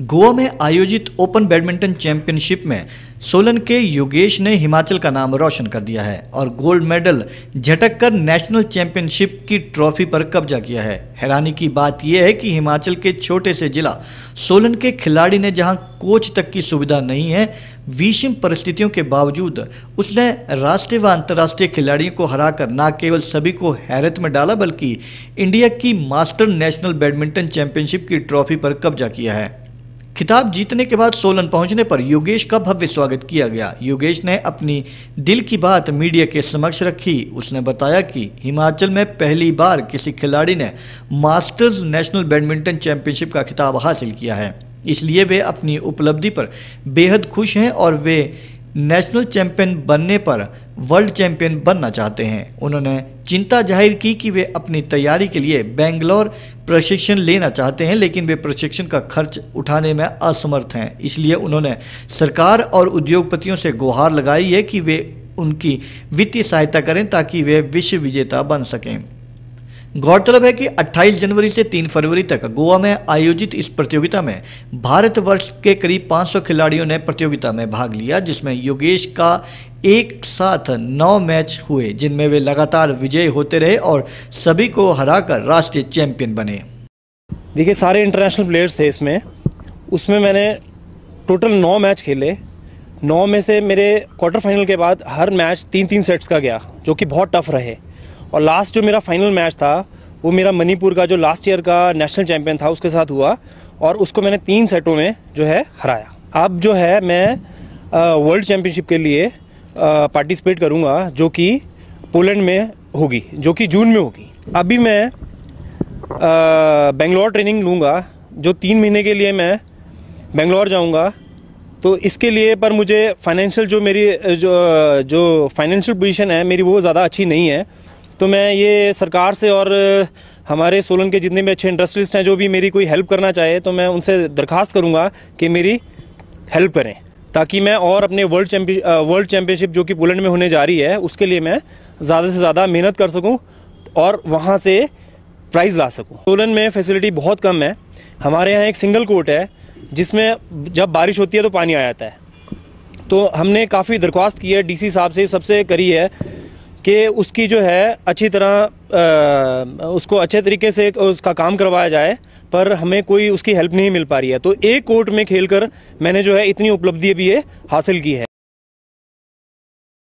गोवा में आयोजित open badminton championship में सोलन के योगेश ने हिमाचल का नाम रोशन कर दिया है और गोल्ड मेडल झटक कर नेशनल चैंपियनशिप की ट्रॉफी पर कब्जा किया है। हैरानी की बात यह है कि हिमाचल के छोटे से जिला सोलन के खिलाड़ी ने जहाँ कोच तक की सुविधा नहीं है विषम परिस्थितियों के बावजूद उसने राष्ट्रीय व अंतर्राष्ट्रीय खिलाड़ियों को हराकर न केवल सभी को हैरत में डाला, बल्कि इंडिया की मास्टर नेशनल बैडमिंटन चैंपियनशिप की ट्रॉफी पर कब्जा किया है। खिताब जीतने के बाद सोलन पहुँचने पर योगेश का भव्य स्वागत किया गया। योगेश ने अपनी दिल की बात मीडिया के समक्ष रखी। उसने बताया कि हिमाचल में पहली बार किसी खिलाड़ी ने मास्टर्स नेशनल बैडमिंटन चैंपियनशिप का खिताब हासिल किया है। इसलिए वे अपनी उपलब्धि पर बेहद खुश हैं और वे नेशनल चैंपियन बनने पर वर्ल्ड चैंपियन बनना चाहते हैं। उन्होंने चिंता ज़ाहिर की कि वे अपनी तैयारी के लिए बेंगलोर प्रशिक्षण लेना चाहते हैं, लेकिन वे प्रशिक्षण का खर्च उठाने में असमर्थ हैं। इसलिए उन्होंने सरकार और उद्योगपतियों से गुहार लगाई है कि वे उनकी वित्तीय सहायता करें ताकि वे विश्व विजेता बन सकें। गौरतलब है कि 28 जनवरी से 3 फरवरी तक गोवा में आयोजित इस प्रतियोगिता में भारतवर्ष के करीब 500 खिलाड़ियों ने प्रतियोगिता में भाग लिया, जिसमें योगेश का एक साथ नौ मैच हुए, जिनमें वे लगातार विजयी होते रहे और सभी को हराकर राष्ट्रीय चैंपियन बने। देखिए, सारे इंटरनेशनल प्लेयर्स थे इसमें। उसमें मैंने टोटल नौ मैच खेले। नौ में से मेरे क्वार्टर फाइनल के बाद हर मैच तीन तीन सेट्स का गया, जो कि बहुत टफ रहे। और लास्ट जो मेरा फाइनल मैच था, वो मेरा मणिपुर का जो लास्ट ईयर का नेशनल चैंपियन था, उसके साथ हुआ और उसको मैंने तीन सेटों में जो है हराया। अब जो है मैं वर्ल्ड चैम्पियनशिप के लिए पार्टिसिपेट करूँगा, जो कि पोलैंड में होगी, जो कि जून में होगी। अभी मैं बेंगलोर ट्रेनिंग लूँगा, जो तीन महीने के लिए मैं बेंगलोर जाऊँगा। तो इसके लिए पर मुझे फाइनेंशियल जो मेरी, जो जो फाइनेंशियल पोजीशन है, मेरी वो ज़्यादा अच्छी नहीं है। तो मैं ये सरकार से और हमारे सोलन के जितने भी अच्छे इंडस्ट्रिस्ट हैं, जो भी मेरी कोई हेल्प करना चाहे तो मैं उनसे दरख्वास्त करूँगा कि मेरी हेल्प करें, ताकि मैं और अपने वर्ल्ड चैम्पियन वर्ल्ड चैम्पियनशिप जो कि पोलैंड में होने जा रही है, उसके लिए मैं ज़्यादा से ज़्यादा मेहनत कर सकूँ और वहाँ से प्राइज़ ला सकूँ। सोलन में फैसिलिटी बहुत कम है। हमारे यहाँ एक सिंगल कोर्ट है, जिसमें जब बारिश होती है तो पानी आ जाता है। तो हमने काफ़ी दरख्वास्त की है, डीसी साहब से सबसे करी है कि उसकी जो है अच्छी तरह आ, उसको अच्छे तरीके से उसका काम करवाया जाए पर हमें कोई उसकी हेल्प नहीं मिल पा रही है। तो एक कोर्ट में खेलकर मैंने जो है इतनी उपलब्धि भी हासिल की है।